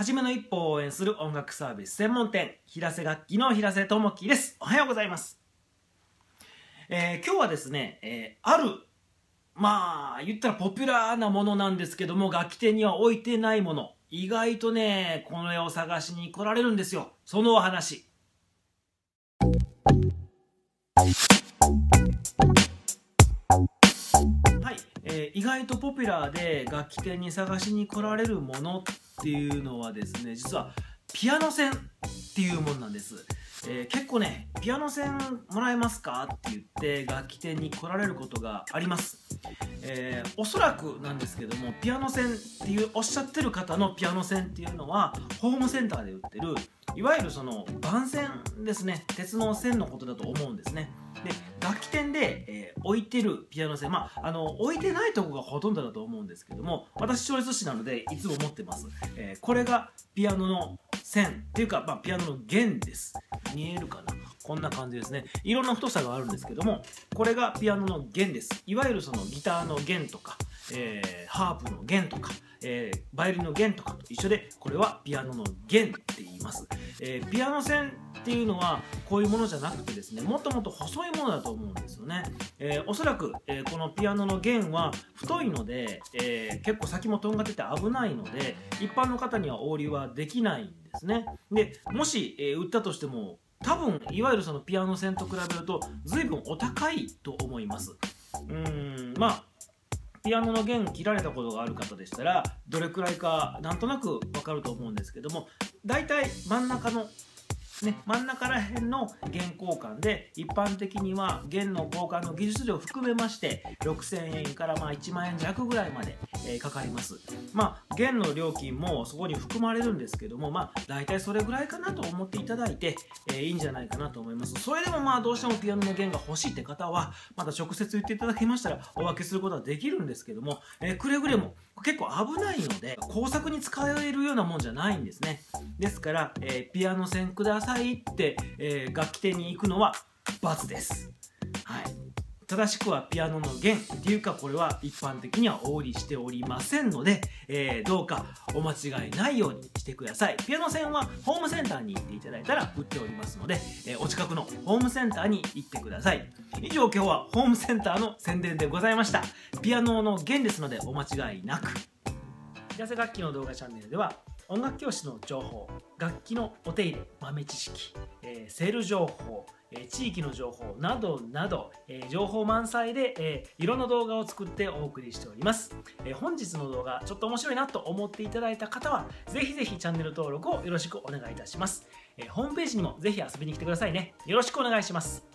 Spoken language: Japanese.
初めの一歩を応援する音楽サービス専門店、平瀬楽器の平瀬智樹です。おはようございます。えー、今日はですね、えー、ある、まあ、言ったらポピュラーなものなんですけども、楽器店には置いてないもの、意外とね、この絵を探しに来られるんですよ。そのお話。はい、えー、意外とポピュラーで楽器店に探しに来られるものっていうのはですね実はピアノ線っていうもんなんです、えー、結構ねピアノ線もらえますかって言って楽器店に来られることがあります、えー、おそらくなんですけどもピアノ線っていうおっしゃってる方のピアノ線っていうのはホームセンターで売ってるいわゆるその番線ですね鉄の線のことだと思うんですね。で楽器店で、えー、置いてるピアノ線まああの置いてないとこがほとんどだと思うんですけども私調律師なのでいつも持ってます、えー、これがピアノの線っていうか、まあ、ピアノの弦です。見えるかな？こんな感じですね。いろんな太さがあるんですけどもこれがピアノの弦です。いわゆるそのギターの弦とか、えー、ハープの弦とかえ、バイオリンの弦とかと一緒でこれはピアノの弦。ます、えー、ピアノ線っていうのはこういうものじゃなくてですねもっともっと細いものだと思うんですよね、えー、おそらく、えこのピアノの弦は太いので、え結構先もとんがってて危ないので一般の方には応流はできないんですね。でもし、え売ったとしても多分いわゆるそのピアノ線と比べると随分お高いと思います。うんまあピアノの弦切られたことがある方でしたらどれくらいかなんとなくわかると思うんですけども大体真ん中のね、真ん中ら辺の弦交換で一般的には弦の交換の技術料を含めまして6000円からまあ1万円弱ぐらいまで、えー、かかります。まあ弦の料金もそこに含まれるんですけどもまあ大体それぐらいかなと思っていただいて、えー、いいんじゃないかなと思います。それでもまあどうしてもピアノの弦が欲しいって方はまた直接言っていただけましたらお分けすることはできるんですけども、えー、くれぐれも結構危ないので工作に使えるようなもんじゃないんですね。ですから、えピアノ線ください。さいって、えー、楽器店に行くのは×です。はい。正しくはピアノの弦っていうかこれは一般的にはお売りしておりませんので、えー、どうかお間違いないようにしてくださいピアノ線はホームセンターに行っていただいたら売っておりますので、えー、お近くのホームセンターに行ってください以上今日はホームセンターの宣伝でございましたピアノの弦ですのでお間違いなく知らせ楽器の動画チャンネルでは音楽教室の情報楽器のお手入れ豆知識、えー、セール情報、えー、地域の情報などなど、えー、情報満載で、えいろんな動画を作ってお送りしております、え本日の動画ちょっと面白いなと思っていただいた方はぜひぜひチャンネル登録をよろしくお願いいたします、えホームページにもぜひ遊びに来てくださいね。よろしくお願いします。